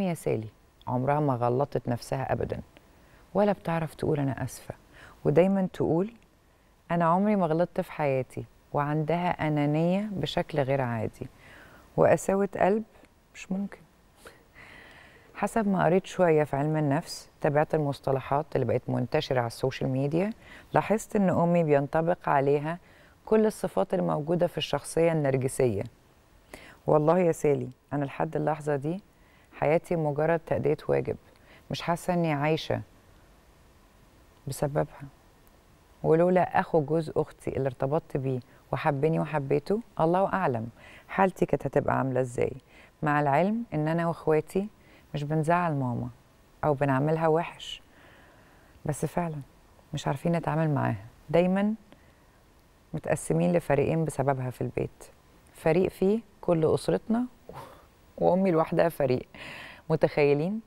يا سالي عمرها ما غلطت نفسها ابدا ولا بتعرف تقول أنا آسفة. ودايما تقول أنا عمري ما غلطت في حياتي وعندها أنانية بشكل غير عادي. وقساوة قلب مش ممكن. حسب ما قريت شوية في علم النفس تابعت المصطلحات اللي بقت منتشرة على السوشيال ميديا لاحظت إن أمي بينطبق عليها كل الصفات الموجودة في الشخصية النرجسية. والله يا سالي أنا لحد اللحظة دي حياتي مجرد تأدية واجب. مش حاسة إني عايشة بسببها. ولولا أخو جوز أختي اللي ارتبطت بيه وحبني وحبيته الله أعلم حالتي كانت هتبقى عاملة إزاي. مع العلم إن أنا وإخواتي مش بنزعل ماما أو بنعملها وحش. بس فعلا مش عارفين نتعامل معاها. دايما متقسمين لفريقين بسببها في البيت. فريق فيه كل أسرتنا وأمي لوحدها فريق. متخيلين؟